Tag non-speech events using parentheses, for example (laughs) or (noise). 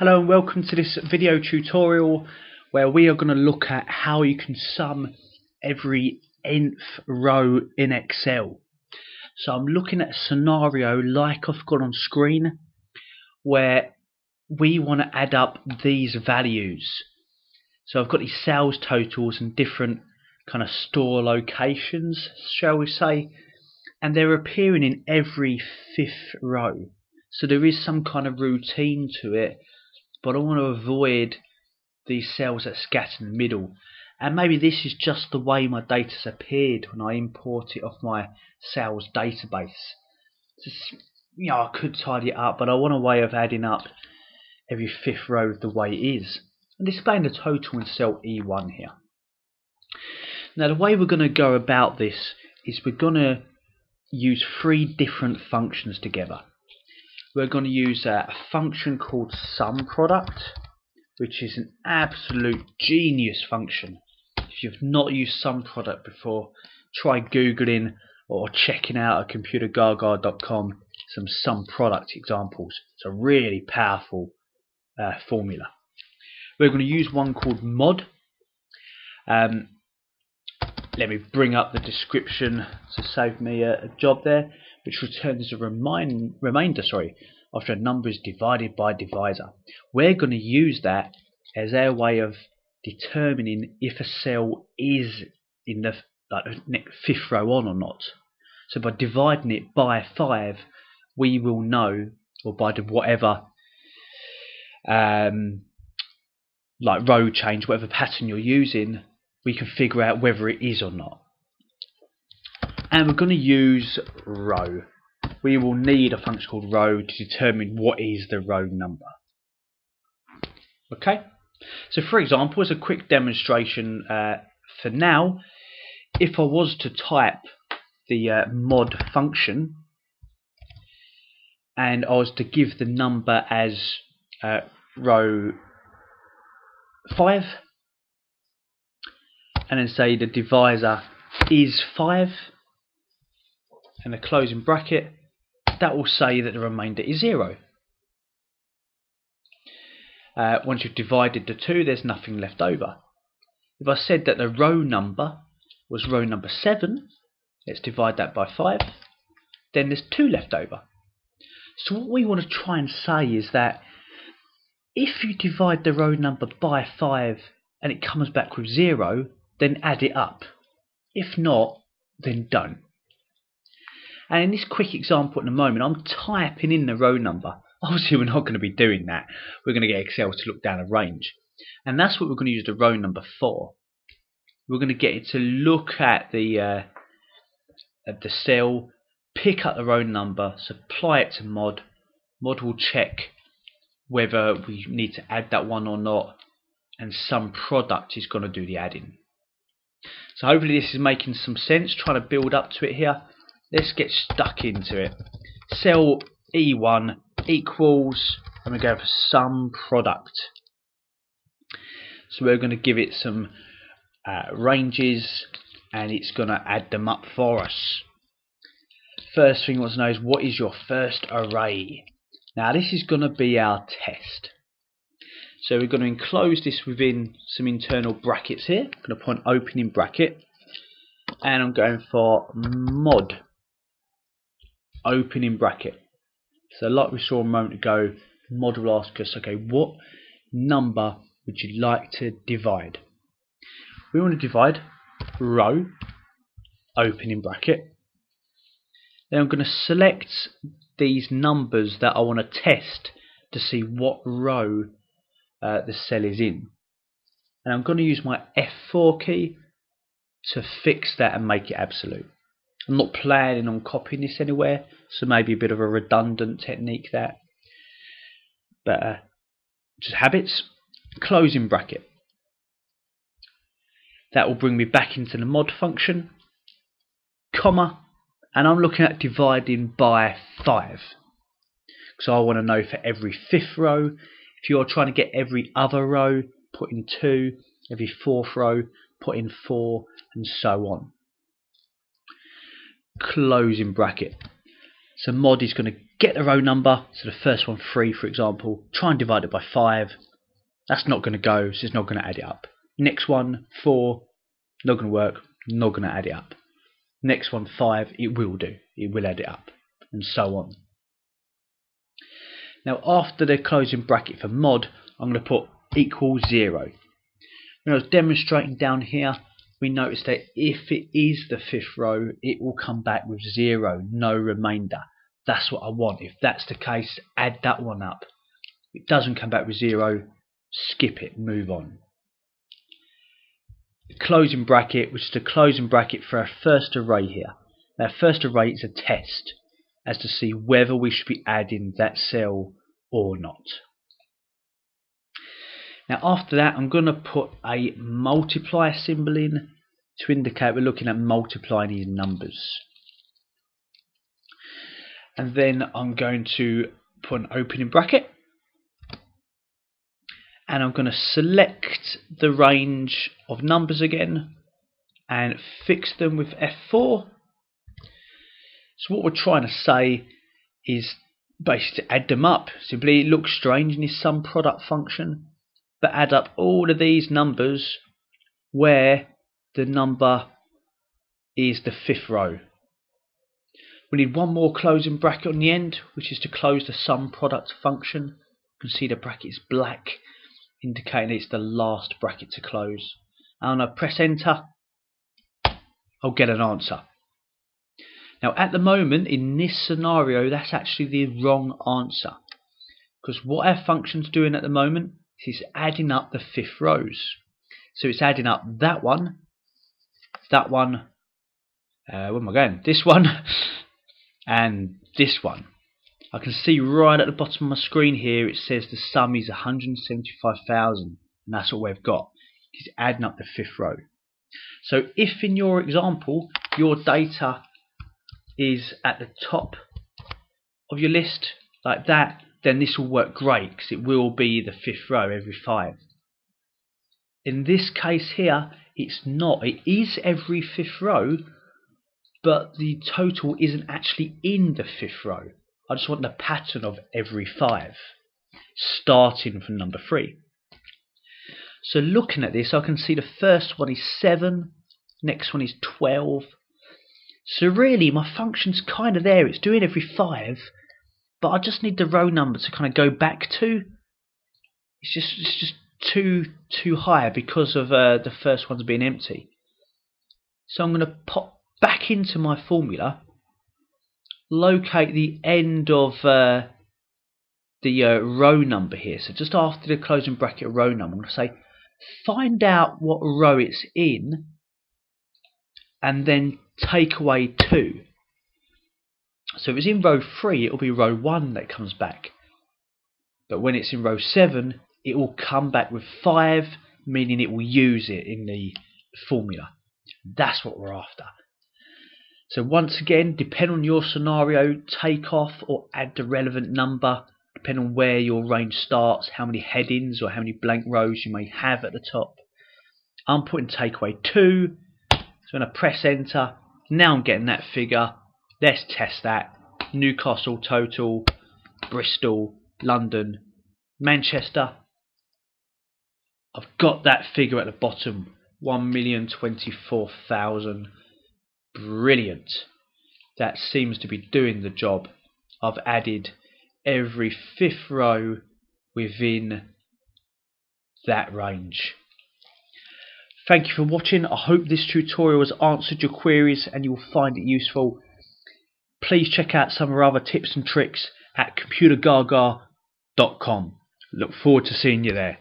Hello and welcome to this video tutorial where we are going to look at how you can sum every nth row in Excel. So I'm looking at a scenario like I've got on screen where we want to add up these values. So I've got these sales totals and different kind of store locations, shall we say, and they're appearing in every fifth row. So there is some kind of routine to it but I want to avoid these cells that scatter in the middle. And maybe this is just the way my data's appeared when I import it off my sales database. Just, you know, I could tidy it up, but I want a way of adding up every fifth row the way it is. And displaying the total in cell E1 here. Now the way we're going to go about this is we're going to use three different functions together we're going to use a function called sum product which is an absolute genius function. If you've not used sum product before try googling or checking out at computergaga.com some sum product examples. It's a really powerful uh, formula. We're going to use one called mod. Um, let me bring up the description to save me a, a job there which returns a remind, remainder sorry, after a number is divided by divisor. We're going to use that as our way of determining if a cell is in the like fifth row on or not. So by dividing it by 5, we will know, or by whatever um, like row change, whatever pattern you're using, we can figure out whether it is or not and we're going to use row. We will need a function called row to determine what is the row number. Okay, so for example, as a quick demonstration uh, for now, if I was to type the uh, mod function and I was to give the number as uh, row 5 and then say the divisor is 5 and a closing bracket, that will say that the remainder is 0. Uh, once you've divided the two, there's nothing left over. If I said that the row number was row number 7, let's divide that by 5, then there's 2 left over. So what we want to try and say is that if you divide the row number by 5 and it comes back with 0, then add it up. If not, then don't. And in this quick example at the moment, I'm typing in the row number. (laughs) Obviously, we're not going to be doing that. We're going to get Excel to look down a range. And that's what we're going to use the row number for. We're going to get it to look at the, uh, at the cell, pick up the row number, supply it to mod. Mod will check whether we need to add that one or not. And sum product is going to do the adding. So hopefully this is making some sense, trying to build up to it here let's get stuck into it. Cell E1 equals, and we go for sum product. So we're going to give it some uh, ranges and it's going to add them up for us. First thing we want to know is what is your first array? Now this is going to be our test. So we're going to enclose this within some internal brackets here. I'm going to put an opening bracket and I'm going for mod opening bracket. So like we saw a moment ago, mod will ask us, okay, what number would you like to divide? We want to divide row, opening bracket. Then I'm going to select these numbers that I want to test to see what row uh, the cell is in. And I'm going to use my F4 key to fix that and make it absolute. I'm not planning on copying this anywhere, so maybe a bit of a redundant technique there. But uh, just habits, closing bracket. That will bring me back into the mod function, comma, and I'm looking at dividing by 5. So I want to know for every fifth row, if you're trying to get every other row, put in 2, every fourth row, put in 4, and so on closing bracket. So mod is going to get the row number, so the first one 3 for example, try and divide it by 5. That's not going to go, so it's not going to add it up. Next one, 4, not going to work, not going to add it up. Next one, 5, it will do, it will add it up, and so on. Now after the closing bracket for mod, I'm going to put equals 0. When I was demonstrating down here, we notice that if it is the fifth row, it will come back with 0, no remainder. That's what I want. If that's the case, add that one up. If it doesn't come back with 0, skip it, move on. The closing bracket, which is the closing bracket for our first array here. Now, first array is a test as to see whether we should be adding that cell or not. Now after that I'm going to put a multiply symbol in to indicate we're looking at multiplying these numbers. And then I'm going to put an opening bracket and I'm going to select the range of numbers again and fix them with F4. So what we're trying to say is basically add them up. Simply it looks strange in this sum product function, but add up all of these numbers where the number is the fifth row. We need one more closing bracket on the end, which is to close the sum product function. You can see the bracket is black, indicating it's the last bracket to close. And I press enter, I'll get an answer. Now at the moment, in this scenario, that's actually the wrong answer. Because what our function's doing at the moment is adding up the fifth rows. So it's adding up that one, that one, uh, where am I going? This one, (laughs) and this one. I can see right at the bottom of my screen here it says the sum is 175,000 and that's what we've got. It's adding up the fifth row. So if in your example your data is at the top of your list like that, then this will work great because it will be the fifth row every five. In this case here, it's not. It is every fifth row, but the total isn't actually in the fifth row. I just want the pattern of every five, starting from number three. So looking at this, I can see the first one is 7, next one is 12, so really, my function's kind of there. It's doing every five, but I just need the row number to kind of go back to. It's just it's just too too high because of uh, the first one's being empty. So I'm going to pop back into my formula, locate the end of uh, the uh, row number here. So just after the closing bracket row number, I'm going to say find out what row it's in, and then take away 2. So if it's in row 3, it will be row 1 that comes back. But when it's in row 7, it will come back with 5, meaning it will use it in the formula. That's what we're after. So once again, depend on your scenario, take off or add the relevant number, depending on where your range starts, how many headings or how many blank rows you may have at the top. I'm putting takeaway 2, so when I press enter, now I'm getting that figure. Let's test that. Newcastle total, Bristol, London, Manchester. I've got that figure at the bottom. 1,024,000. Brilliant. That seems to be doing the job. I've added every fifth row within that range. Thank you for watching. I hope this tutorial has answered your queries and you will find it useful. Please check out some of our other tips and tricks at computergaga.com. Look forward to seeing you there.